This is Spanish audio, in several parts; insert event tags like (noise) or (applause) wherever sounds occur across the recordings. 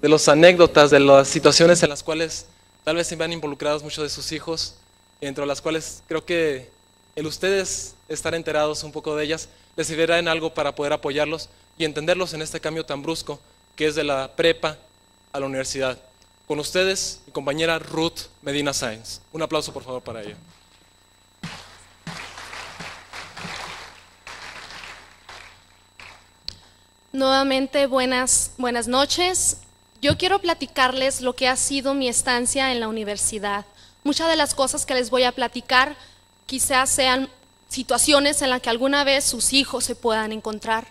de las anécdotas, de las situaciones en las cuales tal vez se vean involucrados muchos de sus hijos, entre las cuales creo que el ustedes estar enterados un poco de ellas les servirá en algo para poder apoyarlos y entenderlos en este cambio tan brusco que es de la prepa a la universidad. Con ustedes, mi compañera Ruth Medina Sáenz. Un aplauso por favor para ella. Nuevamente, buenas, buenas noches. Yo quiero platicarles lo que ha sido mi estancia en la universidad. Muchas de las cosas que les voy a platicar quizás sean situaciones en las que alguna vez sus hijos se puedan encontrar.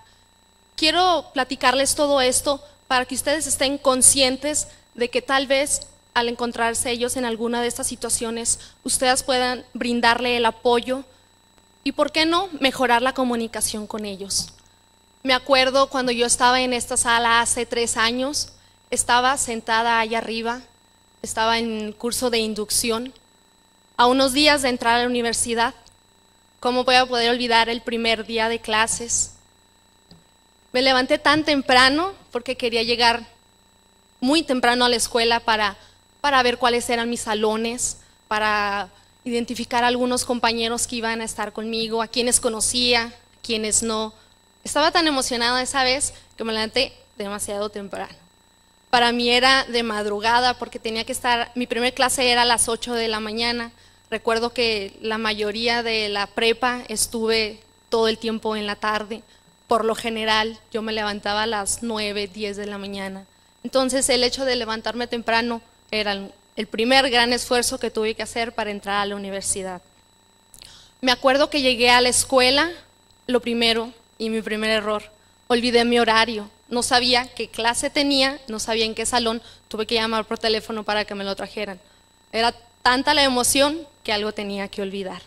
Quiero platicarles todo esto para que ustedes estén conscientes de que tal vez al encontrarse ellos en alguna de estas situaciones, ustedes puedan brindarle el apoyo y, ¿por qué no?, mejorar la comunicación con ellos. Me acuerdo cuando yo estaba en esta sala hace tres años, estaba sentada allá arriba, estaba en curso de inducción, a unos días de entrar a la universidad. ¿Cómo voy a poder olvidar el primer día de clases? Me levanté tan temprano porque quería llegar muy temprano a la escuela para, para ver cuáles eran mis salones, para identificar a algunos compañeros que iban a estar conmigo, a quienes conocía, a quienes no. Estaba tan emocionada esa vez que me levanté demasiado temprano. Para mí era de madrugada porque tenía que estar, mi primera clase era a las 8 de la mañana. Recuerdo que la mayoría de la prepa estuve todo el tiempo en la tarde. Por lo general yo me levantaba a las 9, 10 de la mañana. Entonces el hecho de levantarme temprano era el primer gran esfuerzo que tuve que hacer para entrar a la universidad. Me acuerdo que llegué a la escuela, lo primero, y mi primer error. Olvidé mi horario. No sabía qué clase tenía, no sabía en qué salón. Tuve que llamar por teléfono para que me lo trajeran. Era tanta la emoción que algo tenía que olvidar.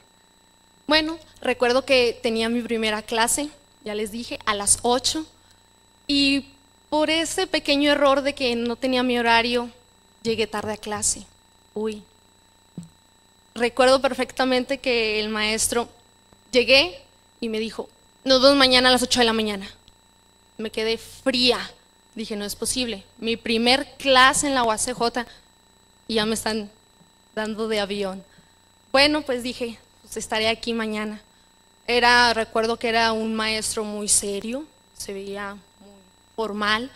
Bueno, recuerdo que tenía mi primera clase, ya les dije, a las 8. Y por ese pequeño error de que no tenía mi horario, llegué tarde a clase. Uy. Recuerdo perfectamente que el maestro llegué y me dijo, nos vemos mañana a las 8 de la mañana. Me quedé fría. Dije, no es posible. Mi primer clase en la UACJ y ya me están dando de avión. Bueno, pues dije, pues estaré aquí mañana. Era, recuerdo que era un maestro muy serio, se veía muy formal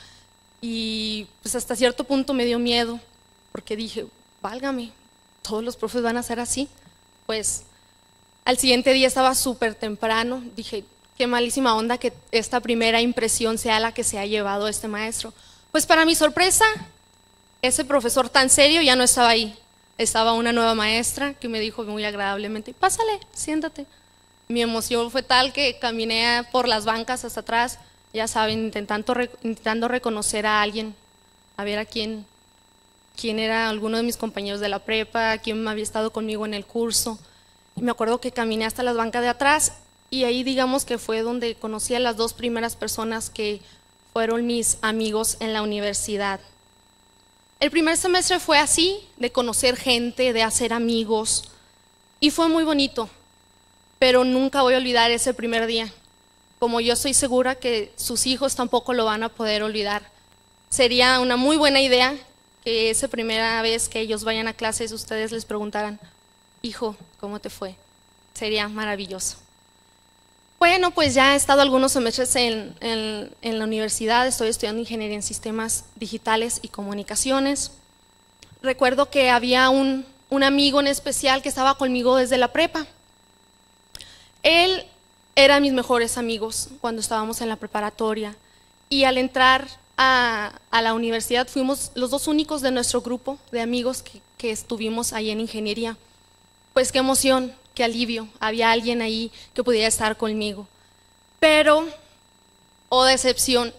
y pues hasta cierto punto me dio miedo porque dije, válgame, todos los profes van a ser así. Pues al siguiente día estaba súper temprano, dije, qué malísima onda que esta primera impresión sea la que se ha llevado este maestro. Pues para mi sorpresa, ese profesor tan serio ya no estaba ahí. Estaba una nueva maestra que me dijo muy agradablemente, pásale, siéntate. Mi emoción fue tal que caminé por las bancas hasta atrás, ya saben, intentando, intentando reconocer a alguien, a ver a quién, quién era alguno de mis compañeros de la prepa, quién había estado conmigo en el curso. Y me acuerdo que caminé hasta las bancas de atrás y ahí digamos que fue donde conocí a las dos primeras personas que fueron mis amigos en la universidad. El primer semestre fue así, de conocer gente, de hacer amigos, y fue muy bonito, pero nunca voy a olvidar ese primer día. Como yo estoy segura que sus hijos tampoco lo van a poder olvidar. Sería una muy buena idea que esa primera vez que ellos vayan a clases ustedes les preguntaran, hijo, ¿cómo te fue? Sería maravilloso. Bueno, pues ya he estado algunos semestres en, la universidad, estoy estudiando ingeniería en sistemas digitales y comunicaciones. Recuerdo que había un, amigo en especial que estaba conmigo desde la prepa. Él era mis mejores amigos cuando estábamos en la preparatoria y al entrar a, la universidad fuimos los dos únicos de nuestro grupo de amigos que, que estuvimos ahí en ingeniería. Pues qué emoción, qué alivio, había alguien ahí que pudiera estar conmigo. Pero, oh decepción,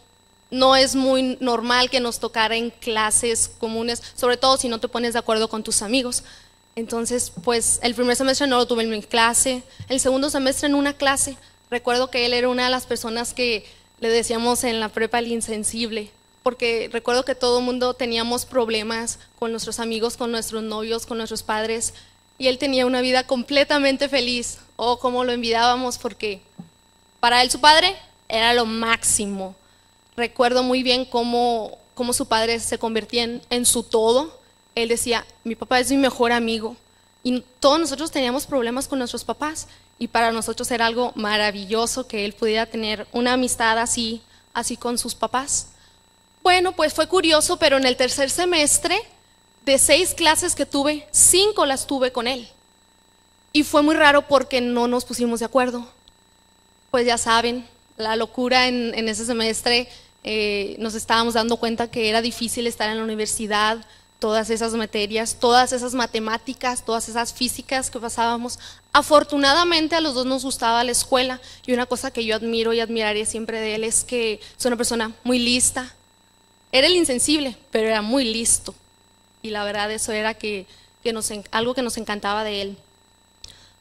no es muy normal que nos tocara en clases comunes, sobre todo si no te pones de acuerdo con tus amigos. Entonces, pues el primer semestre no lo tuve en mi clase, el segundo semestre en una clase. Recuerdo que él era una de las personas que le decíamos en la prepa el insensible, porque recuerdo que todo el mundo teníamos problemas con nuestros amigos, con nuestros novios, con nuestros padres, y él tenía una vida completamente feliz. Oh, cómo lo envidiábamos porque para él su padre era lo máximo. Recuerdo muy bien cómo cómo su padre se convertía en, en su todo. Él decía, mi papá es mi mejor amigo. Y todos nosotros teníamos problemas con nuestros papás y para nosotros era algo maravilloso que él pudiera tener una amistad así, así con sus papás. Bueno, pues fue curioso, pero en el tercer semestre, de seis clases que tuve, cinco las tuve con él. Y fue muy raro porque no nos pusimos de acuerdo. Pues ya saben, la locura en, en ese semestre, eh, nos estábamos dando cuenta que era difícil estar en la universidad, todas esas materias, todas esas matemáticas, todas esas físicas que pasábamos. Afortunadamente a los dos nos gustaba la escuela y una cosa que yo admiro y admiraría siempre de él es que es una persona muy lista. Era el insensible, pero era muy listo. Y la verdad eso era que, que algo que nos encantaba de él.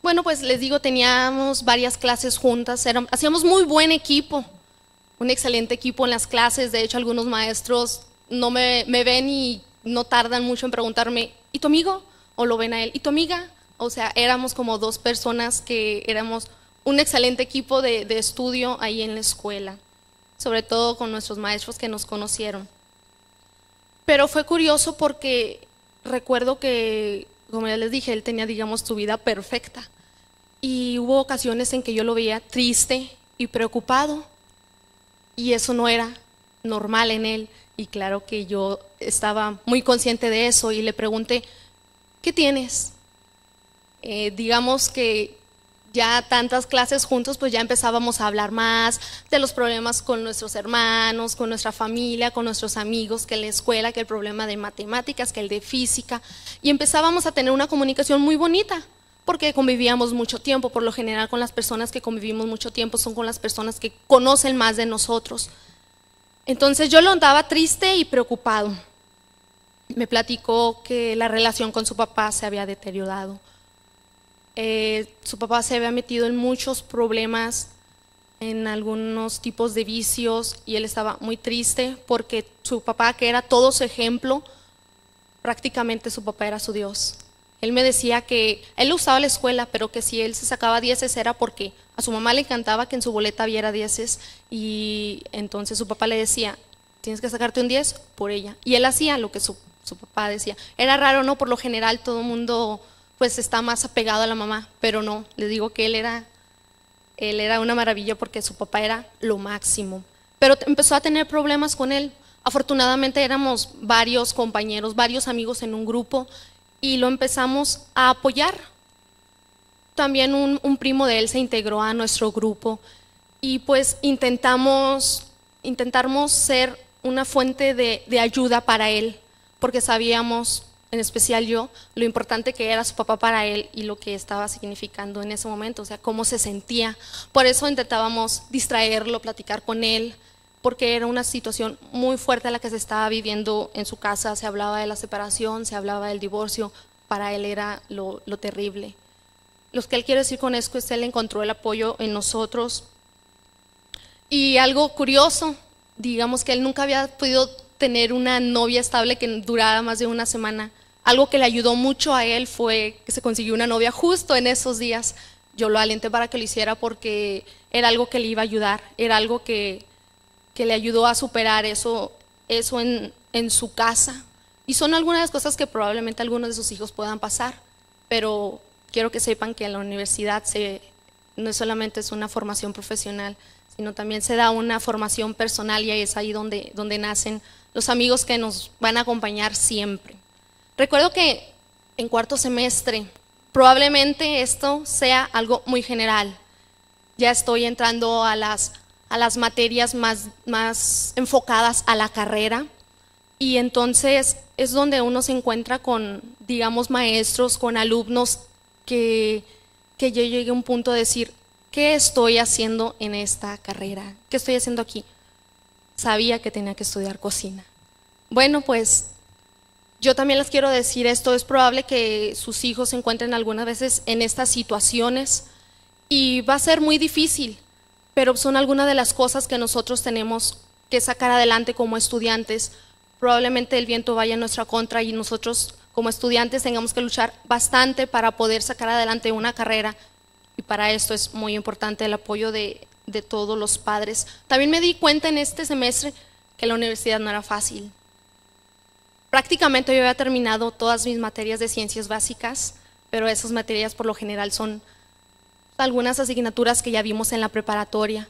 Bueno, pues les digo, teníamos varias clases juntas, hacíamos muy buen equipo, un excelente equipo en las clases. De hecho, algunos maestros no me, me ven y no tardan mucho en preguntarme, ¿y tu amigo? O lo ven a él, ¿y tu amiga? O sea, éramos como dos personas que éramos un excelente equipo de, de estudio ahí en la escuela, sobre todo con nuestros maestros que nos conocieron. Pero fue curioso porque recuerdo que, como ya les dije, él tenía, digamos, su vida perfecta. Y hubo ocasiones en que yo lo veía triste y preocupado. Y eso no era normal en él. Y claro que yo estaba muy consciente de eso y le pregunté, ¿qué tienes? Eh, digamos que ya tantas clases juntos, pues ya empezábamos a hablar más de los problemas con nuestros hermanos, con nuestra familia, con nuestros amigos, que la escuela, que el problema de matemáticas, que el de física, y empezábamos a tener una comunicación muy bonita, porque convivíamos mucho tiempo, por lo general con las personas que convivimos mucho tiempo son con las personas que conocen más de nosotros. Entonces yo lo andaba triste y preocupado. Me platicó que la relación con su papá se había deteriorado. Eh, su papá se había metido en muchos problemas, en algunos tipos de vicios, y él estaba muy triste porque su papá, que era todo su ejemplo, prácticamente su papá era su Dios. Él me decía que él usaba la escuela, pero que si él se sacaba dieces era porque a su mamá le encantaba que en su boleta viera dieces y entonces su papá le decía, tienes que sacarte un 10 por ella. Y él hacía lo que su, su papá decía. Era raro, ¿no? Por lo general todo el mundo pues está más apegado a la mamá, pero no, le digo que él era, él era una maravilla porque su papá era lo máximo. Pero empezó a tener problemas con él. Afortunadamente éramos varios compañeros, varios amigos en un grupo y lo empezamos a apoyar. También un, primo de él se integró a nuestro grupo y pues intentamos, intentamos ser una fuente de, de ayuda para él, porque sabíamos, en especial yo, lo importante que era su papá para él y lo que estaba significando en ese momento, o sea, cómo se sentía. Por eso intentábamos distraerlo, platicar con él, porque era una situación muy fuerte la que se estaba viviendo en su casa, se hablaba de la separación, se hablaba del divorcio, para él era lo, terrible. Lo que él quiere decir con esto es que él encontró el apoyo en nosotros. Y algo curioso, digamos que él nunca había podido tener una novia estable que durara más de una semana. Algo que le ayudó mucho a él fue que se consiguió una novia justo en esos días. Yo lo alenté para que lo hiciera porque era algo que le iba a ayudar, era algo que, que le ayudó a superar eso, eso en, en su casa. Y son algunas de las cosas que probablemente algunos de sus hijos puedan pasar, pero quiero que sepan que en la universidad se, no solamente es una formación profesional, sino también se da una formación personal y es ahí donde, donde nacen los amigos que nos van a acompañar siempre. Recuerdo que en cuarto semestre, probablemente esto sea algo muy general. Ya estoy entrando a las a las materias más, más enfocadas a la carrera. Y entonces es donde uno se encuentra con, digamos, maestros, con alumnos que, que yo llegué a un punto de decir, ¿qué estoy haciendo en esta carrera? ¿Qué estoy haciendo aquí? Sabía que tenía que estudiar cocina. Bueno, pues yo también les quiero decir esto, es probable que sus hijos se encuentren algunas veces en estas situaciones y va a ser muy difícil pero son algunas de las cosas que nosotros tenemos que sacar adelante como estudiantes. Probablemente el viento vaya en nuestra contra y nosotros como estudiantes tengamos que luchar bastante para poder sacar adelante una carrera y para esto es muy importante el apoyo de, de todos los padres. También me di cuenta en este semestre que la universidad no era fácil. Prácticamente yo había terminado todas mis materias de ciencias básicas, pero esas materias por lo general son algunas asignaturas que ya vimos en la preparatoria.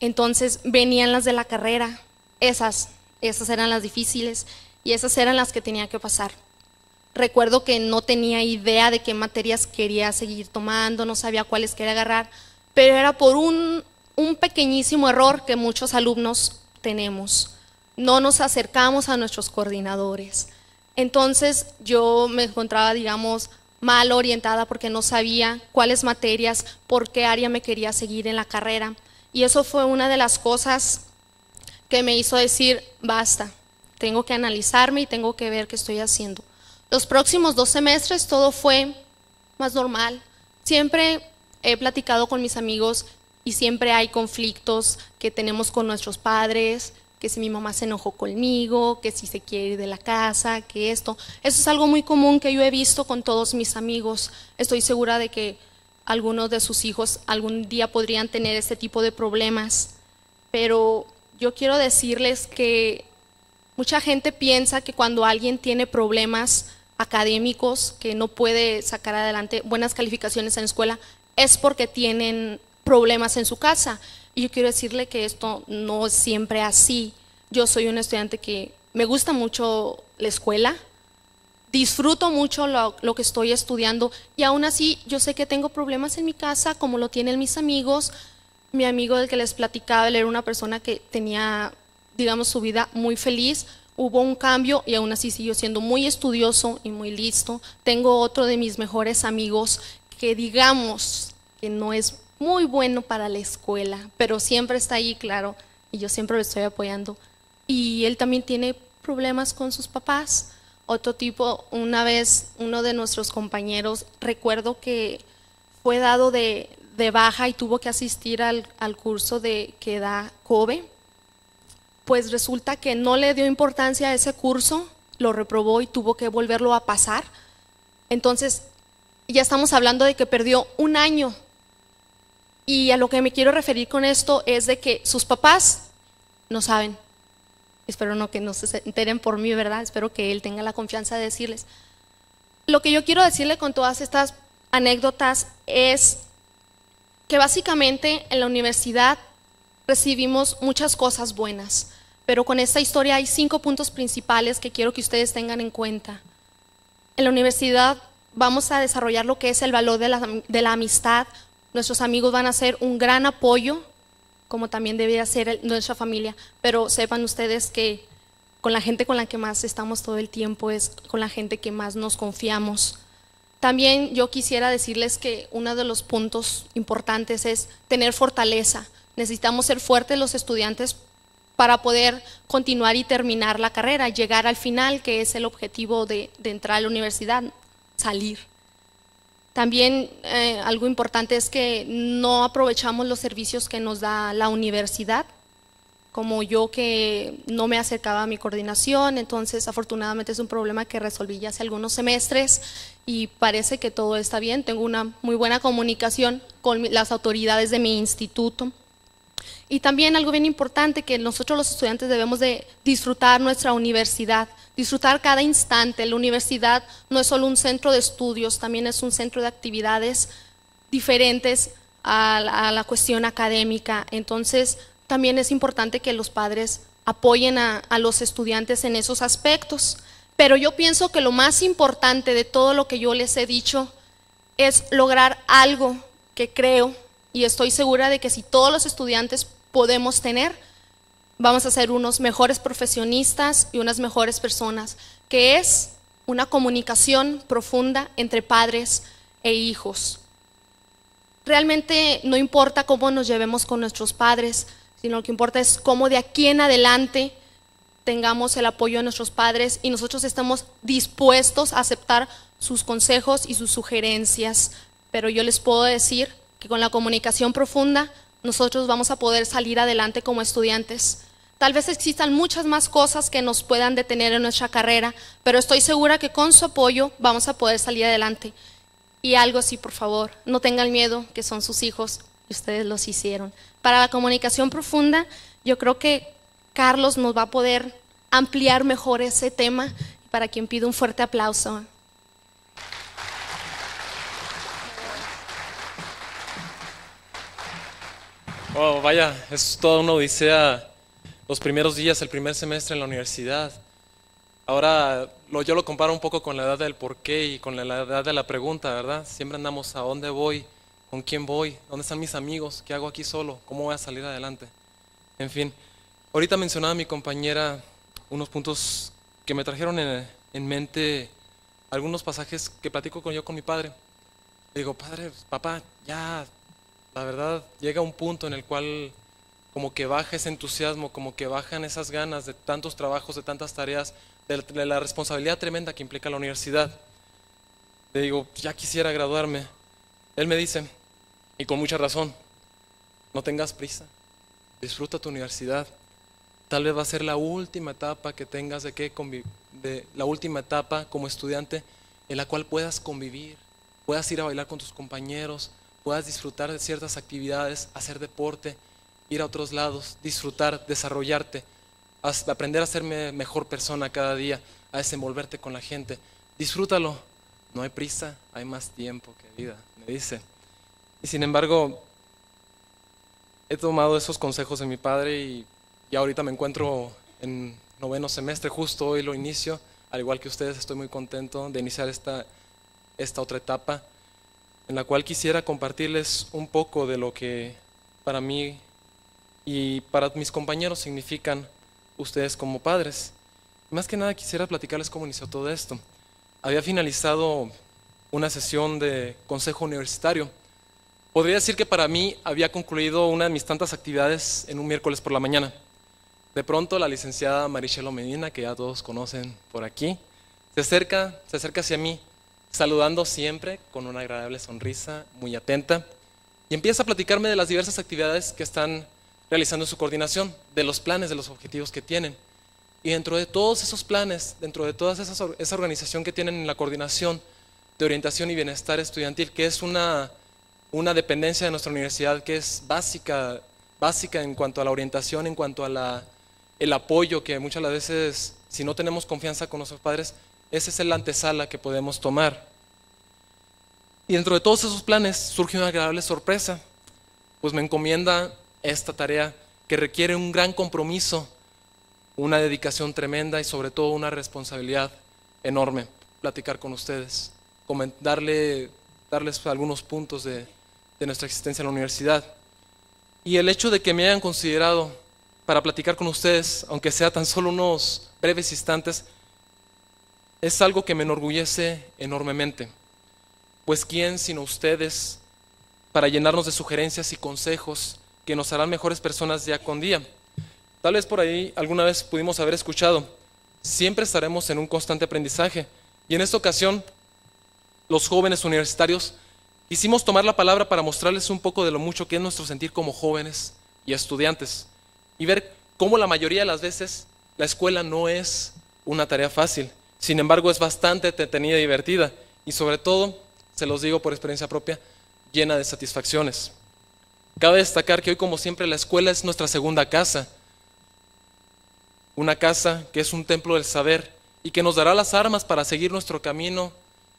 Entonces venían las de la carrera, esas, esas eran las difíciles y esas eran las que tenía que pasar. Recuerdo que no tenía idea de qué materias quería seguir tomando, no sabía cuáles quería agarrar, pero era por un, un pequeñísimo error que muchos alumnos tenemos. No nos acercamos a nuestros coordinadores. Entonces yo me encontraba, digamos, mal orientada porque no sabía cuáles materias, por qué área me quería seguir en la carrera. Y eso fue una de las cosas que me hizo decir, basta, tengo que analizarme y tengo que ver qué estoy haciendo. Los próximos dos semestres todo fue más normal. Siempre he platicado con mis amigos y siempre hay conflictos que tenemos con nuestros padres, que si mi mamá se enojó conmigo, que si se quiere ir de la casa, que esto. Eso es algo muy común que yo he visto con todos mis amigos. Estoy segura de que algunos de sus hijos algún día podrían tener este tipo de problemas. Pero yo quiero decirles que mucha gente piensa que cuando alguien tiene problemas académicos, que no puede sacar adelante buenas calificaciones en la escuela, es porque tienen problemas en su casa. Y yo quiero decirle que esto no es siempre así. Yo soy un estudiante que me gusta mucho la escuela, disfruto mucho lo, lo, que estoy estudiando y aún así yo sé que tengo problemas en mi casa como lo tienen mis amigos, mi amigo del que les platicaba, él era una persona que tenía, digamos, su vida muy feliz. Hubo un cambio y aún así siguió siendo muy estudioso y muy listo. Tengo otro de mis mejores amigos que digamos que no es muy bueno para la escuela, pero siempre está ahí, claro, y yo siempre lo estoy apoyando. Y él también tiene problemas con sus papás. Otro tipo, una vez uno de nuestros compañeros, recuerdo que fue dado de, de baja y tuvo que asistir al, al curso de, que da COBE, pues resulta que no le dio importancia a ese curso, lo reprobó y tuvo que volverlo a pasar. Entonces, ya estamos hablando de que perdió un año. Y a lo que me quiero referir con esto es de que sus papás no saben. Espero no que no se enteren por mí, ¿verdad? Espero que él tenga la confianza de decirles. Lo que yo quiero decirle con todas estas anécdotas es que básicamente en la universidad recibimos muchas cosas buenas, pero con esta historia hay cinco puntos principales que quiero que ustedes tengan en cuenta. En la universidad vamos a desarrollar lo que es el valor de la, amistad, nuestros amigos van a ser un gran apoyo, como también debería ser nuestra familia, pero sepan ustedes que con la gente con la que más estamos todo el tiempo es con la gente que más nos confiamos. También yo quisiera decirles que uno de los puntos importantes es tener fortaleza. Necesitamos ser fuertes los estudiantes para poder continuar y terminar la carrera, llegar al final, que es el objetivo de, entrar a la universidad, salir. También eh, algo importante es que no aprovechamos los servicios que nos da la universidad como yo que no me acercaba a mi coordinación, entonces afortunadamente es un problema que resolví ya hace algunos semestres y parece que todo está bien, tengo una muy buena comunicación con las autoridades de mi instituto. Y también algo bien importante que nosotros los estudiantes debemos de disfrutar nuestra universidad, disfrutar cada instante. La universidad no es solo un centro de estudios, también es un centro de actividades diferentes a la, cuestión académica. Entonces, también es importante que los padres apoyen a, a, los estudiantes en esos aspectos. Pero yo pienso que lo más importante de todo lo que yo les he dicho es lograr algo que creo y estoy segura de que si todos los estudiantes podemos tener, vamos a ser unos mejores profesionistas y unas mejores personas, que es una comunicación profunda entre padres e hijos. Realmente no importa cómo nos llevemos con nuestros padres, sino lo que importa es cómo de aquí en adelante tengamos el apoyo de nuestros padres y nosotros estamos dispuestos a aceptar sus consejos y sus sugerencias. Pero yo les puedo decir que con la comunicación profunda nosotros vamos a poder salir adelante como estudiantes. Tal vez existan muchas más cosas que nos puedan detener en nuestra carrera, pero estoy segura que con su apoyo vamos a poder salir adelante. Y algo así, por favor, no tengan miedo, que son sus hijos y ustedes los hicieron. Para la comunicación profunda, yo creo que Carlos nos va a poder ampliar mejor ese tema para quien pido un fuerte aplauso. Oh, vaya, es toda una odisea los primeros días, el primer semestre en la universidad. Ahora yo lo comparo un poco con la edad del por qué y con la, edad de la pregunta, ¿verdad? Siempre andamos a dónde voy, con quién voy, dónde están mis amigos, qué hago aquí solo, cómo voy a salir adelante. En fin, ahorita mencionaba mi compañera unos puntos que me trajeron en, en mente algunos pasajes que platico con yo con mi padre. Digo, padre, papá, ya, la verdad, llega un punto en el cual como que baja ese entusiasmo, como que bajan esas ganas de tantos trabajos, de tantas tareas, de, la responsabilidad tremenda que implica la universidad. Le digo, ya quisiera graduarme. Él me dice, y con mucha razón, no tengas prisa, disfruta tu universidad. Tal vez va a ser la última etapa que tengas de que de la última etapa como estudiante en la cual puedas convivir, puedas ir a bailar con tus compañeros, puedas disfrutar de ciertas actividades, hacer deporte, ir a otros lados, disfrutar, desarrollarte, aprender a ser mejor persona cada día, a desenvolverte con la gente. Disfrútalo. No hay prisa, hay más tiempo que vida, me dice. Y sin embargo, he tomado esos consejos de mi padre y, y ahorita me encuentro en noveno semestre, justo hoy lo inicio, al igual que ustedes estoy muy contento de iniciar esta, esta otra etapa en la cual quisiera compartirles un poco de lo que para mí y para mis compañeros significan ustedes como padres. Más que nada quisiera platicarles cómo inició todo esto. Había finalizado una sesión de consejo universitario. Podría decir que para mí había concluido una de mis tantas actividades en un miércoles por la mañana. De pronto la licenciada Marichelo Medina, que ya todos conocen por aquí, se acerca, se acerca hacia mí, saludando siempre con una agradable sonrisa, muy atenta, y empieza a platicarme de las diversas actividades que están realizando su coordinación, de los planes, de los objetivos que tienen. Y dentro de todos esos planes, dentro de toda esa, organización que tienen en la coordinación de orientación y bienestar estudiantil, que es una, una dependencia de nuestra universidad que es básica, básica en cuanto a la orientación, en cuanto a la, el apoyo que muchas veces, si no tenemos confianza con nuestros padres, esa es la antesala que podemos tomar. Y dentro de todos esos planes surge una agradable sorpresa, pues me encomienda esta tarea que requiere un gran compromiso, una dedicación tremenda y sobre todo una responsabilidad enorme. Platicar con ustedes, darle, darles algunos puntos de, de nuestra existencia en la universidad. Y el hecho de que me hayan considerado para platicar con ustedes, aunque sea tan solo unos breves instantes, es algo que me enorgullece enormemente. Pues quién sino ustedes para llenarnos de sugerencias y consejos que nos harán mejores personas día con día. Tal vez por ahí alguna vez pudimos haber escuchado, siempre estaremos en un constante aprendizaje. Y en esta ocasión, los jóvenes universitarios quisimos tomar la palabra para mostrarles un poco de lo mucho que es nuestro sentir como jóvenes y estudiantes y ver cómo la mayoría de las veces la escuela no es una tarea fácil. Sin embargo, es bastante entretenida y divertida y sobre todo, se los digo por experiencia propia, llena de satisfacciones. Cabe destacar que hoy, como siempre, la escuela es nuestra segunda casa. Una casa que es un templo del saber y que nos dará las armas para seguir nuestro camino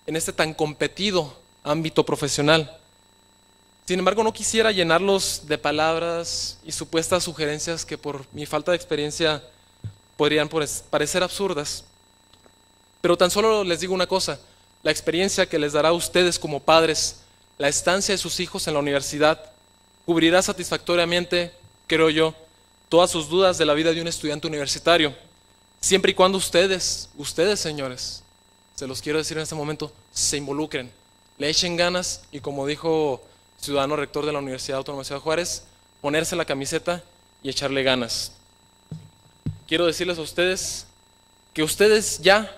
en este tan competido ámbito profesional. Sin embargo, no quisiera llenarlos de palabras y supuestas sugerencias que por mi falta de experiencia podrían parecer absurdas. Pero tan solo les digo una cosa, la experiencia que les dará a ustedes como padres, la estancia de sus hijos en la universidad, cubrirá satisfactoriamente, creo yo, todas sus dudas de la vida de un estudiante universitario, siempre y cuando ustedes, ustedes señores, se los quiero decir en este momento, se involucren, le echen ganas y como dijo ciudadano rector de la Universidad Autónoma de Ciudad Juárez, ponerse la camiseta y echarle ganas. Quiero decirles a ustedes que ustedes ya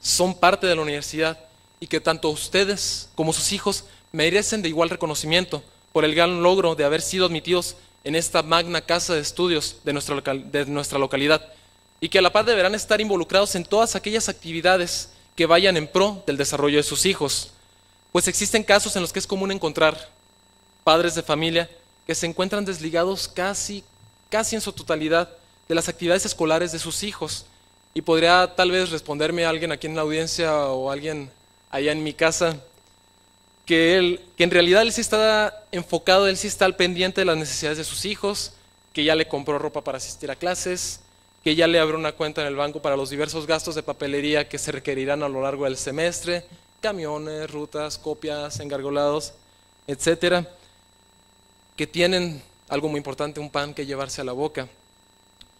son parte de la universidad y que tanto ustedes como sus hijos merecen de igual reconocimiento por el gran logro de haber sido admitidos en esta magna casa de estudios de nuestra, de nuestra localidad y que a la par deberán estar involucrados en todas aquellas actividades que vayan en pro del desarrollo de sus hijos. Pues existen casos en los que es común encontrar padres de familia que se encuentran desligados casi, casi en su totalidad de las actividades escolares de sus hijos Y podría tal vez responderme a alguien aquí en la audiencia o alguien allá en mi casa que, él, que en realidad él sí está enfocado, él sí está al pendiente de las necesidades de sus hijos, que ya le compró ropa para asistir a clases, que ya le abrió una cuenta en el banco para los diversos gastos de papelería que se requerirán a lo largo del semestre, camiones, rutas, copias, engargolados, etcétera, que tienen algo muy importante, un pan que llevarse a la boca.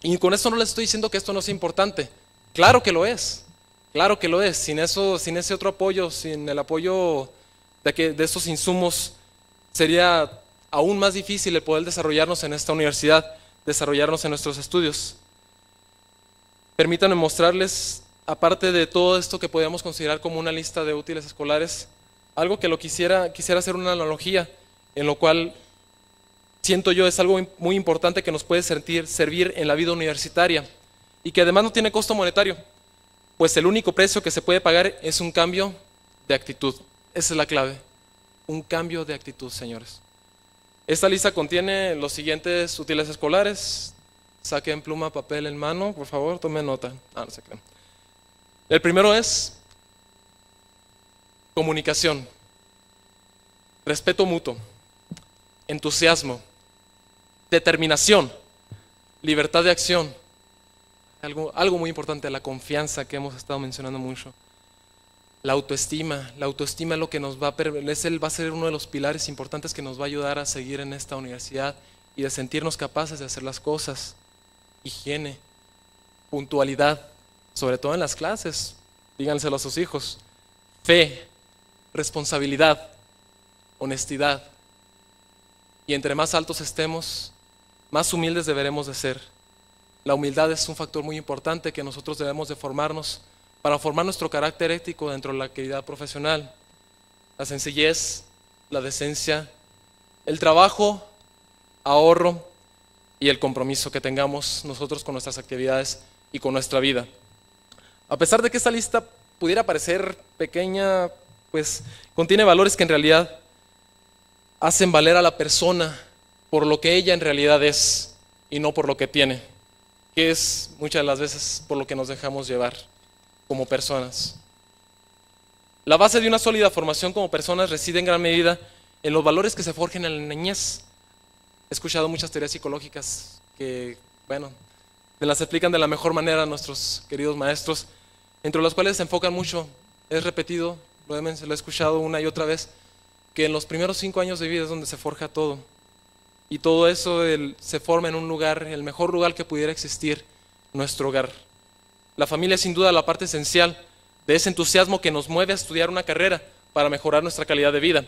Y con esto no les estoy diciendo que esto no sea importante. Claro que lo es. Claro que lo es. Sin eso, sin ese otro apoyo, sin el apoyo de, que, estos insumos, sería aún más difícil el poder desarrollarnos en esta universidad, desarrollarnos en nuestros estudios. Permítanme mostrarles, aparte de todo esto que podríamos considerar como una lista de útiles escolares, algo que lo quisiera, quisiera hacer una analogía, en lo cual siento yo es algo muy importante que nos puede sentir, servir en la vida universitaria y que además no tiene costo monetario, pues el único precio que se puede pagar es un cambio de actitud. Esa es la clave, un cambio de actitud, señores. Esta lista contiene los siguientes útiles escolares. Saquen pluma, papel en mano, por favor, tomen nota. Ah, no se crean. El primero es comunicación, respeto mutuo, entusiasmo, determinación, libertad de acción. Algo, algo muy importante, la confianza que hemos estado mencionando mucho. La autoestima, la autoestima es lo que nos va a, es el, va a ser uno de los pilares importantes que nos va a ayudar a seguir en esta universidad y de sentirnos capaces de hacer las cosas. Higiene, puntualidad, sobre todo en las clases, díganselo a sus hijos. Fe, responsabilidad, honestidad. Y entre más altos estemos, más humildes deberemos de ser. La humildad es un factor muy importante que nosotros debemos de formarnos para formar nuestro carácter ético dentro de la actividad profesional. La sencillez, la decencia, el trabajo, ahorro y el compromiso que tengamos nosotros con nuestras actividades y con nuestra vida. A pesar de que esta lista pudiera parecer pequeña, pues contiene valores que en realidad hacen valer a la persona por lo que ella en realidad es y no por lo que tiene, que es muchas de las veces por lo que nos dejamos llevar como personas. La base de una sólida formación como personas reside en gran medida en los valores que se forjen en la niñez. He escuchado muchas teorías psicológicas que, bueno, me las explican de la mejor manera nuestros queridos maestros, entre los cuales se enfocan mucho, es repetido, lo he, escuchado una y otra vez, que en los primeros cinco años de vida es donde se forja todo. Y todo eso se forma en un lugar, el mejor lugar que pudiera existir, nuestro hogar. La familia es sin duda la parte esencial de ese entusiasmo que nos mueve a estudiar una carrera para mejorar nuestra calidad de vida.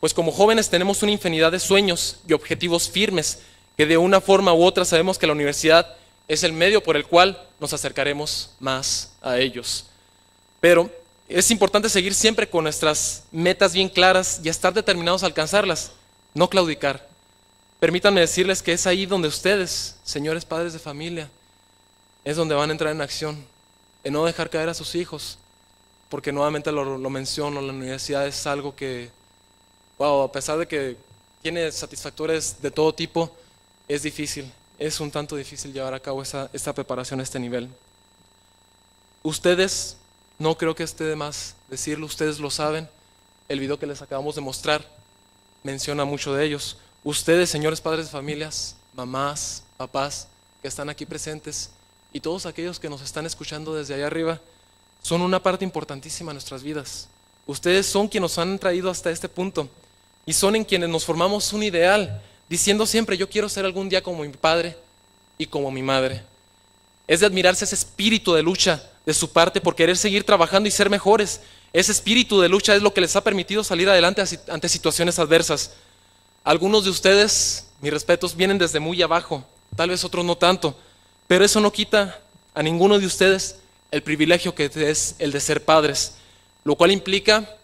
Pues como jóvenes tenemos una infinidad de sueños y objetivos firmes que de una forma u otra sabemos que la universidad es el medio por el cual nos acercaremos más a ellos. Pero es importante seguir siempre con nuestras metas bien claras y estar determinados a alcanzarlas, no claudicar. Permítanme decirles que es ahí donde ustedes, señores padres de familia, es donde van a entrar en acción, en no dejar caer a sus hijos, porque nuevamente lo, menciono, la universidad es algo que, wow, a pesar de que tiene satisfactores de todo tipo, es difícil, es un tanto difícil llevar a cabo esa, esta preparación a este nivel. Ustedes, no creo que esté de más decirlo, ustedes lo saben, el video que les acabamos de mostrar menciona mucho de ellos. Ustedes, señores padres de familias, mamás, papás que están aquí presentes, y todos aquellos que nos están escuchando desde allá arriba son una parte importantísima de nuestras vidas. Ustedes son quienes nos han traído hasta este punto y son en quienes nos formamos un ideal, diciendo siempre yo quiero ser algún día como mi padre y como mi madre. Es de admirarse ese espíritu de lucha de su parte por querer seguir trabajando y ser mejores. Ese espíritu de lucha es lo que les ha permitido salir adelante ante situaciones adversas. Algunos de ustedes, mis respetos, vienen desde muy abajo, tal vez otros no tanto pero eso no quita a ninguno de ustedes el privilegio que es el de ser padres, lo cual implica,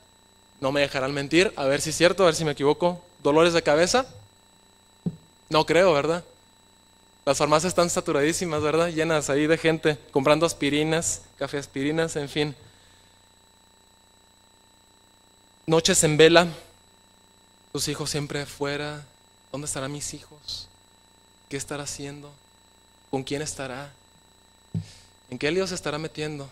no me dejarán mentir, a ver si es cierto, a ver si me equivoco, dolores de cabeza. No creo, ¿verdad? Las farmacias están saturadísimas, ¿verdad? Llenas ahí de gente comprando aspirinas, café aspirinas, en fin. Noches en vela, tus hijos siempre afuera. ¿Dónde estarán mis hijos? ¿Qué estará haciendo? ¿Con quién estará? ¿En qué lío estará metiendo?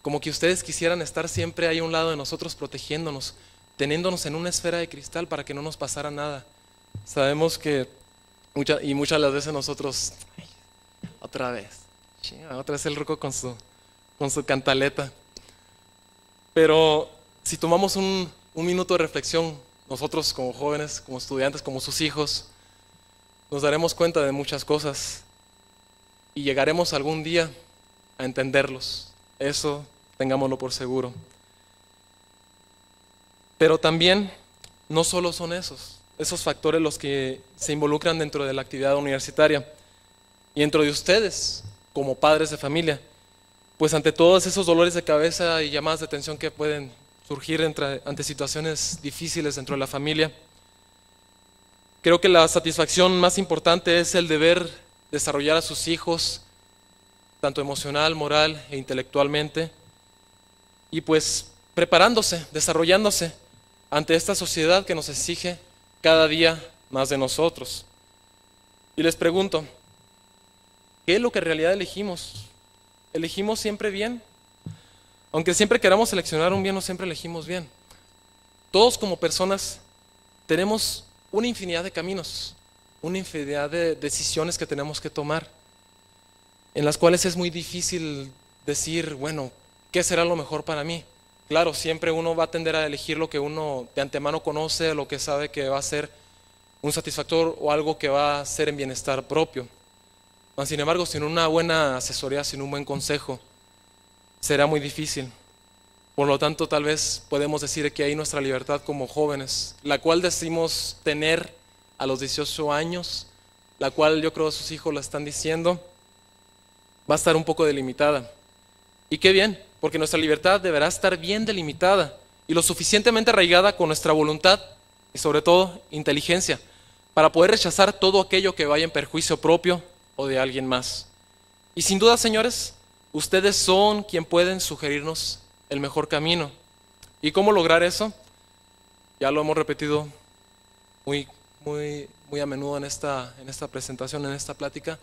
Como que ustedes quisieran estar siempre ahí a un lado de nosotros, protegiéndonos, teniéndonos en una esfera de cristal para que no nos pasara nada. Sabemos que, mucha, y muchas las veces nosotros, otra vez, otra vez el roco con su, con su cantaleta. Pero si tomamos un, un minuto de reflexión, nosotros como jóvenes, como estudiantes, como sus hijos, nos daremos cuenta de muchas cosas y llegaremos algún día a entenderlos. Eso tengámoslo por seguro. Pero también no solo son esos, esos factores los que se involucran dentro de la actividad universitaria y dentro de ustedes como padres de familia, pues ante todos esos dolores de cabeza y llamadas de atención que pueden surgir ante situaciones difíciles dentro de la familia, creo que la satisfacción más importante es el deber desarrollar a sus hijos tanto emocional, moral e intelectualmente, y pues preparándose, desarrollándose ante esta sociedad que nos exige cada día más de nosotros. Y les pregunto, ¿qué es lo que en realidad elegimos? ¿Elegimos siempre bien? Aunque siempre queramos seleccionar un bien, no siempre elegimos bien. Todos como personas tenemos una infinidad de caminos, una infinidad de decisiones que tenemos que tomar en las cuales es muy difícil decir, bueno, ¿qué será lo mejor para mí? Claro, siempre uno va a tender a elegir lo que uno de antemano conoce, lo que sabe que va a ser un satisfactor o algo que va a ser en bienestar propio. Sin embargo, sin una buena asesoría, sin un buen consejo, será muy difícil. Por lo tanto, tal vez podemos decir que hay nuestra libertad como jóvenes, la cual decimos tener a los 18 años, la cual yo creo sus hijos la están diciendo, va a estar un poco delimitada. Y qué bien, porque nuestra libertad deberá estar bien delimitada y lo suficientemente arraigada con nuestra voluntad y sobre todo inteligencia para poder rechazar todo aquello que vaya en perjuicio propio o de alguien más. Y sin duda, señores, ustedes son quien pueden sugerirnos el mejor camino. ¿Y cómo lograr eso? Ya lo hemos repetido muy, muy, muy a menudo en esta, en esta presentación, en esta plática.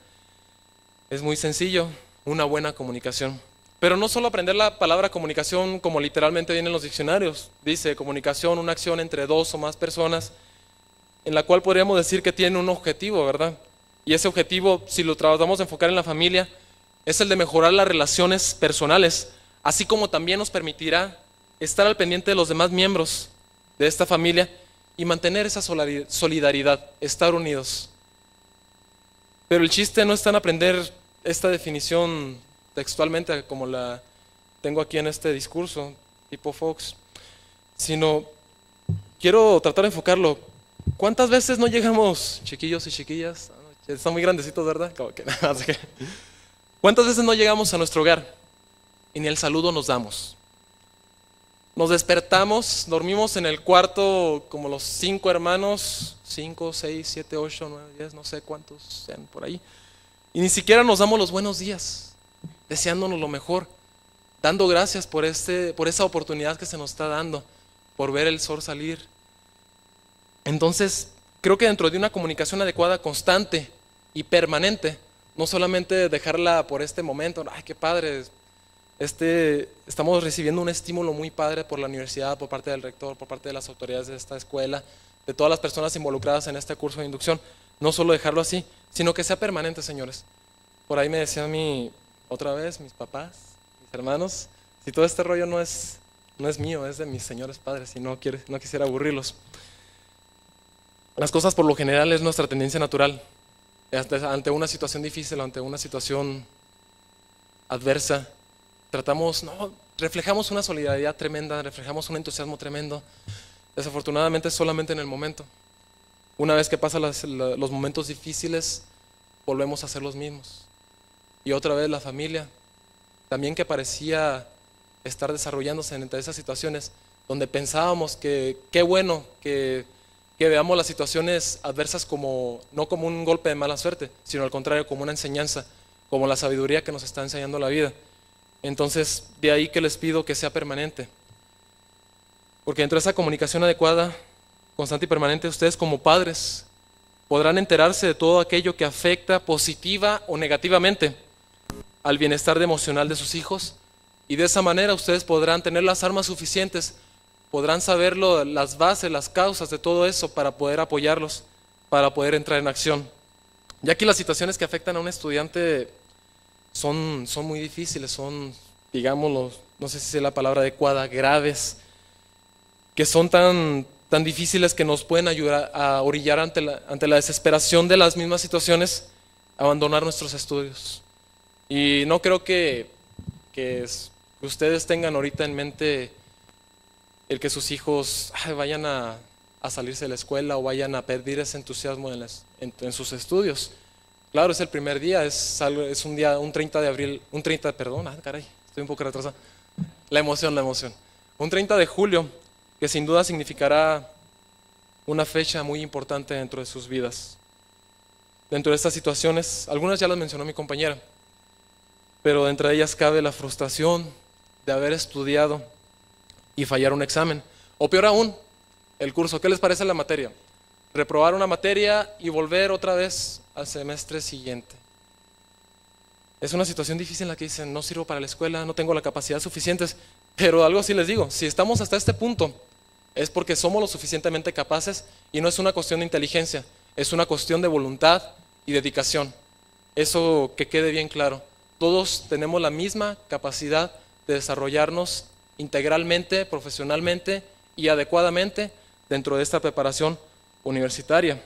Es muy sencillo, una buena comunicación. Pero no solo aprender la palabra comunicación como literalmente viene en los diccionarios. Dice comunicación, una acción entre dos o más personas, en la cual podríamos decir que tiene un objetivo, ¿verdad? Y ese objetivo, si lo tratamos de enfocar en la familia, es el de mejorar las relaciones personales, así como también nos permitirá estar al pendiente de los demás miembros de esta familia y mantener esa solidaridad, estar unidos. Pero el chiste no está en aprender esta definición textualmente como la tengo aquí en este discurso, tipo Fox, sino quiero tratar de enfocarlo. ¿Cuántas veces no llegamos, chiquillos y chiquillas? Están muy grandecitos, ¿verdad? (laughs) ¿Cuántas veces no llegamos a nuestro hogar y ni el saludo nos damos? Nos despertamos, dormimos en el cuarto como los cinco hermanos, cinco, seis, siete, ocho, nueve, diez, no sé cuántos sean por ahí. Y ni siquiera nos damos los buenos días, deseándonos lo mejor, dando gracias por, este, por esa oportunidad que se nos está dando, por ver el sol salir. Entonces, creo que dentro de una comunicación adecuada, constante y permanente, no solamente dejarla por este momento, ay, qué padre, este, estamos recibiendo un estímulo muy padre por la universidad, por parte del rector, por parte de las autoridades de esta escuela, de todas las personas involucradas en este curso de inducción. No solo dejarlo así, sino que sea permanente, señores. Por ahí me decía mi, otra vez, mis papás, mis hermanos, si todo este rollo no es, no es mío, es de mis señores padres y no, quiere, no quisiera aburrirlos. Las cosas por lo general es nuestra tendencia natural. Ante una situación difícil, ante una situación adversa, tratamos, no, reflejamos una solidaridad tremenda, reflejamos un entusiasmo tremendo. Desafortunadamente solamente en el momento. Una vez que pasan los momentos difíciles, volvemos a ser los mismos. Y otra vez la familia, también que parecía estar desarrollándose entre esas situaciones, donde pensábamos que qué bueno que, que veamos las situaciones adversas como no como un golpe de mala suerte, sino al contrario, como una enseñanza, como la sabiduría que nos está enseñando la vida. Entonces, de ahí que les pido que sea permanente. Porque dentro de esa comunicación adecuada, constante y permanente, ustedes como padres podrán enterarse de todo aquello que afecta positiva o negativamente al bienestar emocional de sus hijos y de esa manera ustedes podrán tener las armas suficientes, podrán saber las bases, las causas de todo eso para poder apoyarlos, para poder entrar en acción. Ya que las situaciones que afectan a un estudiante son, son muy difíciles, son, digámoslo, no sé si es la palabra adecuada, graves, que son tan, tan difíciles que nos pueden ayudar a orillar ante la, ante la desesperación de las mismas situaciones, abandonar nuestros estudios. Y no creo que, que, ustedes tengan ahorita en mente el que sus hijos vayan a, a, salirse de la escuela o vayan a perder ese entusiasmo en, sus estudios. Claro, es el primer día, es, es un día, un 30 de abril, un 30, perdón, ah, caray, estoy un poco retrasado. La emoción, la emoción. Un 30 de julio que sin duda significará una fecha muy importante dentro de sus vidas. Dentro de estas situaciones, algunas ya las mencionó mi compañera, pero entre ellas cabe la frustración de haber estudiado y fallar un examen. O peor aún, el curso. ¿Qué les parece la materia? Reprobar una materia y volver otra vez al semestre siguiente. Es una situación difícil en la que dicen, no sirvo para la escuela, no tengo la capacidad suficiente, pero algo así les digo, si estamos hasta este punto, es porque somos lo suficientemente capaces y no es una cuestión de inteligencia, es una cuestión de voluntad y dedicación. Eso que quede bien claro. Todos tenemos la misma capacidad de desarrollarnos integralmente, profesionalmente y adecuadamente dentro de esta preparación universitaria.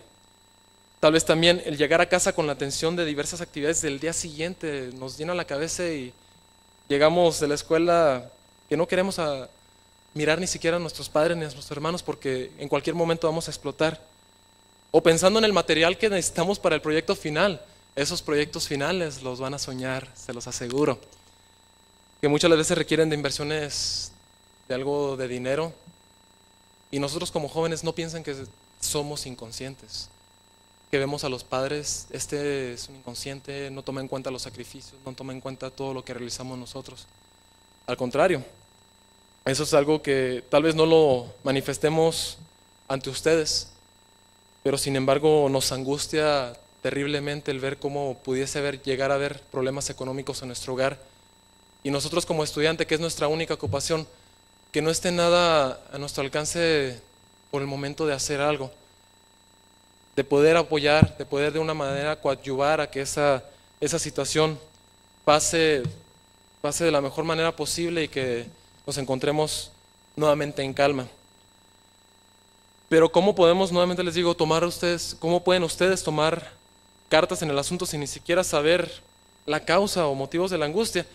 Tal vez también el llegar a casa con la atención de diversas actividades del día siguiente nos llena la cabeza y llegamos de la escuela que no queremos mirar ni siquiera a nuestros padres ni a nuestros hermanos porque en cualquier momento vamos a explotar. O pensando en el material que necesitamos para el proyecto final. Esos proyectos finales los van a soñar, se los aseguro. Que muchas veces requieren de inversiones de algo de dinero. Y nosotros como jóvenes no piensan que somos inconscientes. Que vemos a los padres, este es un inconsciente, no toma en cuenta los sacrificios, no toma en cuenta todo lo que realizamos nosotros. Al contrario, eso es algo que tal vez no lo manifestemos ante ustedes, pero sin embargo nos angustia terriblemente el ver cómo pudiese haber, llegar a haber problemas económicos en nuestro hogar. Y nosotros como estudiante, que es nuestra única ocupación, que no esté nada a nuestro alcance por el momento de hacer algo, de poder apoyar, de poder de una manera coadyuvar a que esa, esa situación pase, pase de la mejor manera posible y que nos encontremos nuevamente en calma. Pero ¿cómo podemos, nuevamente les digo, tomar ustedes, cómo pueden ustedes tomar cartas en el asunto sin ni siquiera saber la causa o motivos de la angustia?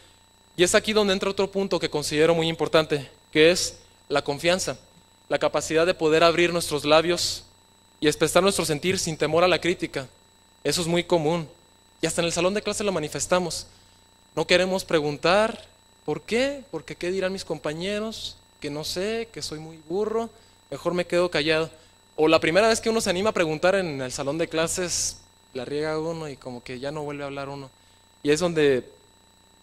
Y es aquí donde entra otro punto que considero muy importante, que es la confianza, la capacidad de poder abrir nuestros labios y expresar nuestro sentir sin temor a la crítica. Eso es muy común. Y hasta en el salón de clase lo manifestamos. No queremos preguntar, ¿Por qué? Porque qué dirán mis compañeros, que no sé, que soy muy burro, mejor me quedo callado. O la primera vez que uno se anima a preguntar en el salón de clases, la riega uno y como que ya no vuelve a hablar uno. Y es donde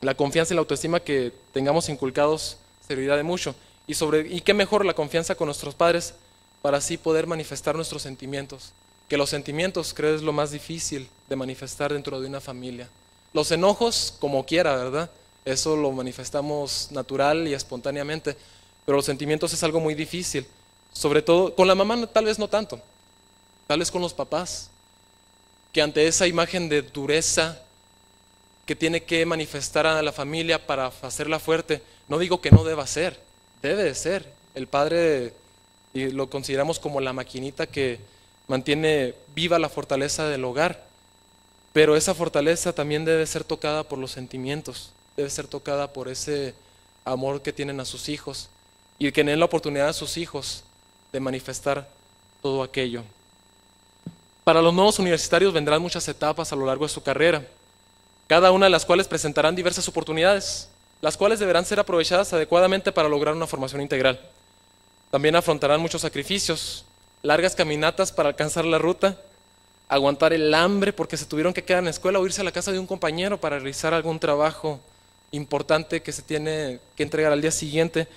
la confianza y la autoestima que tengamos inculcados servirá de mucho. Y, y qué mejor la confianza con nuestros padres para así poder manifestar nuestros sentimientos. Que los sentimientos creo es lo más difícil de manifestar dentro de una familia. Los enojos, como quiera, ¿verdad? Eso lo manifestamos natural y espontáneamente, pero los sentimientos es algo muy difícil. Sobre todo, con la mamá tal vez no tanto, tal vez con los papás, que ante esa imagen de dureza que tiene que manifestar a la familia para hacerla fuerte, no digo que no deba ser, debe de ser. El padre y lo consideramos como la maquinita que mantiene viva la fortaleza del hogar, pero esa fortaleza también debe ser tocada por los sentimientos debe ser tocada por ese amor que tienen a sus hijos y que den la oportunidad a sus hijos de manifestar todo aquello. Para los nuevos universitarios vendrán muchas etapas a lo largo de su carrera, cada una de las cuales presentarán diversas oportunidades, las cuales deberán ser aprovechadas adecuadamente para lograr una formación integral. También afrontarán muchos sacrificios, largas caminatas para alcanzar la ruta, aguantar el hambre porque se tuvieron que quedar en la escuela o irse a la casa de un compañero para realizar algún trabajo importante que se tiene que entregar al día siguiente,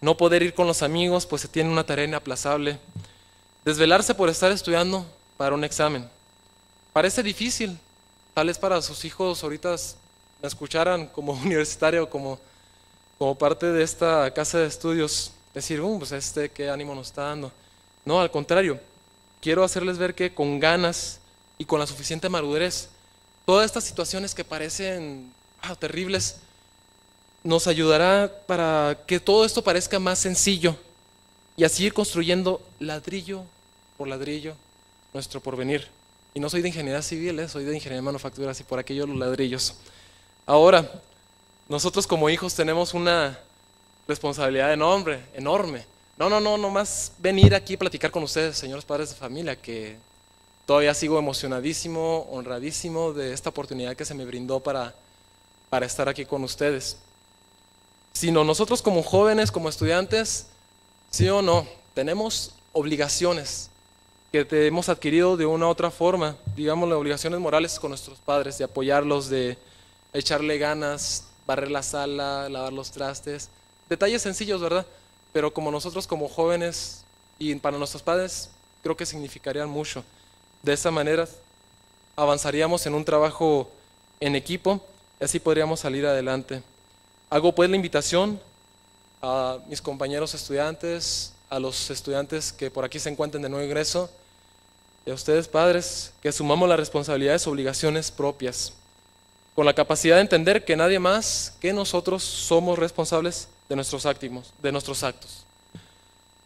no poder ir con los amigos, pues se tiene una tarea inaplazable, desvelarse por estar estudiando para un examen. Parece difícil, tal vez para sus hijos ahorita me escucharan como (laughs) universitario, como, como parte de esta casa de estudios, decir, uh, pues este qué ánimo nos está dando. No, al contrario, quiero hacerles ver que con ganas y con la suficiente madurez, todas estas situaciones que parecen ah, terribles, nos ayudará para que todo esto parezca más sencillo y así ir construyendo ladrillo por ladrillo nuestro porvenir. Y no soy de ingeniería civil, ¿eh? soy de ingeniería de manufacturas y por aquello los ladrillos. Ahora, nosotros como hijos tenemos una responsabilidad enorme, enorme. No, no, no, nomás venir aquí a platicar con ustedes, señores padres de familia, que todavía sigo emocionadísimo, honradísimo de esta oportunidad que se me brindó para, para estar aquí con ustedes. Sino nosotros como jóvenes, como estudiantes, sí o no, tenemos obligaciones que hemos adquirido de una u otra forma, digamos, obligaciones morales con nuestros padres, de apoyarlos, de echarle ganas, barrer la sala, lavar los trastes, detalles sencillos, ¿verdad? Pero como nosotros como jóvenes y para nuestros padres, creo que significarían mucho. De esa manera avanzaríamos en un trabajo en equipo y así podríamos salir adelante. Hago pues la invitación a mis compañeros estudiantes, a los estudiantes que por aquí se encuentren de nuevo ingreso y a ustedes padres que asumamos las responsabilidades obligaciones propias, con la capacidad de entender que nadie más que nosotros somos responsables de nuestros, de nuestros actos.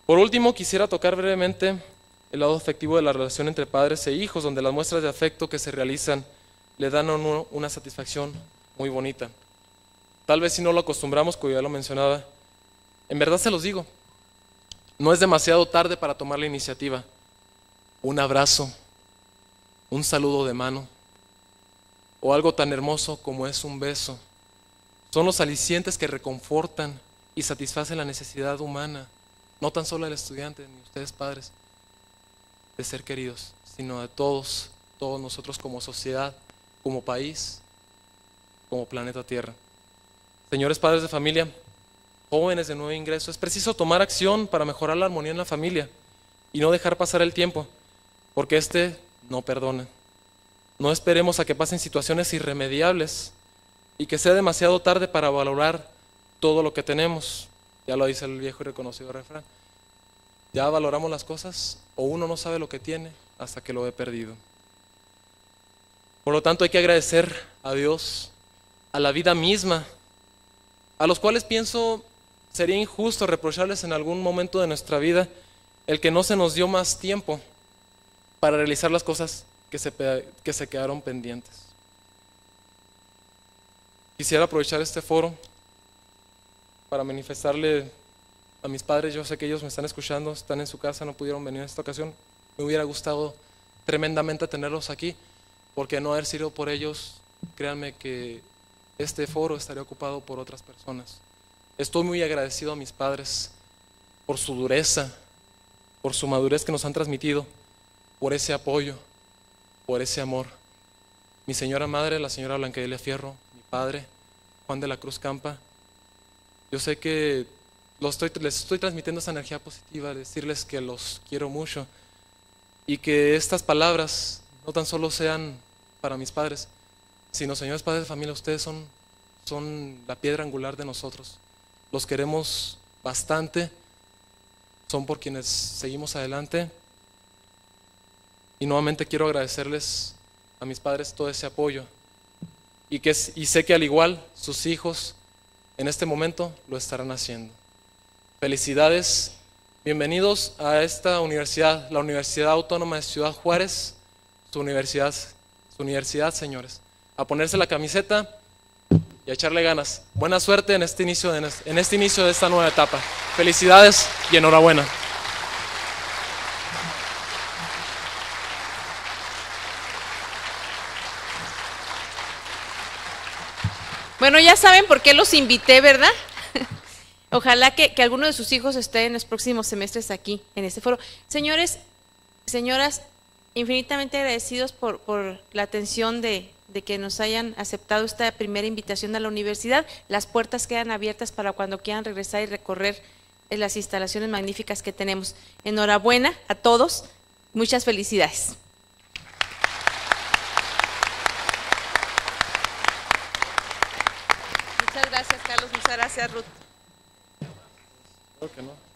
Por último, quisiera tocar brevemente el lado afectivo de la relación entre padres e hijos, donde las muestras de afecto que se realizan le dan a uno una satisfacción muy bonita. Tal vez si no lo acostumbramos, como ya lo mencionaba, en verdad se los digo, no es demasiado tarde para tomar la iniciativa. Un abrazo, un saludo de mano o algo tan hermoso como es un beso. Son los alicientes que reconfortan y satisfacen la necesidad humana, no tan solo del estudiante ni ustedes padres, de ser queridos, sino de todos, todos nosotros como sociedad, como país, como planeta Tierra. Señores padres de familia, jóvenes de nuevo ingreso, es preciso tomar acción para mejorar la armonía en la familia y no dejar pasar el tiempo, porque este no perdona. No esperemos a que pasen situaciones irremediables y que sea demasiado tarde para valorar todo lo que tenemos. Ya lo dice el viejo y reconocido refrán. Ya valoramos las cosas o uno no sabe lo que tiene hasta que lo he perdido. Por lo tanto hay que agradecer a Dios, a la vida misma, a los cuales pienso Sería injusto reprocharles en algún momento de nuestra vida el que no se nos dio más tiempo para realizar las cosas que se, que se quedaron pendientes. Quisiera aprovechar este foro para manifestarle a mis padres, yo sé que ellos me están escuchando, están en su casa, no pudieron venir en esta ocasión. Me hubiera gustado tremendamente tenerlos aquí, porque no haber sido por ellos, créanme que este foro estaría ocupado por otras personas. Estoy muy agradecido a mis padres por su dureza, por su madurez que nos han transmitido, por ese apoyo, por ese amor. Mi señora madre, la señora Blancadelia Fierro, mi padre, Juan de la Cruz Campa, yo sé que les estoy transmitiendo esa energía positiva, decirles que los quiero mucho y que estas palabras no tan solo sean para mis padres, sino, señores padres de familia, ustedes son, son la piedra angular de nosotros los queremos bastante, son por quienes seguimos adelante. Y nuevamente quiero agradecerles a mis padres todo ese apoyo. Y, que, y sé que al igual sus hijos en este momento lo estarán haciendo. Felicidades, bienvenidos a esta universidad, la Universidad Autónoma de Ciudad Juárez, su universidad, su universidad, señores. A ponerse la camiseta y a echarle ganas. Buena suerte en este inicio de, en este inicio de esta nueva etapa. Felicidades y enhorabuena. Bueno, ya saben por qué los invité, ¿verdad? (laughs) Ojalá que, que alguno de sus hijos esté en los próximos semestres aquí, en este foro. Señores, señoras, infinitamente agradecidos por, por la atención de, de que nos hayan aceptado esta primera invitación a la universidad. Las puertas quedan abiertas para cuando quieran regresar y recorrer eh, las instalaciones magníficas que tenemos. Enhorabuena a todos. Muchas felicidades. Muchas gracias, Carlos. Muchas gracias, Ruth. Creo que no.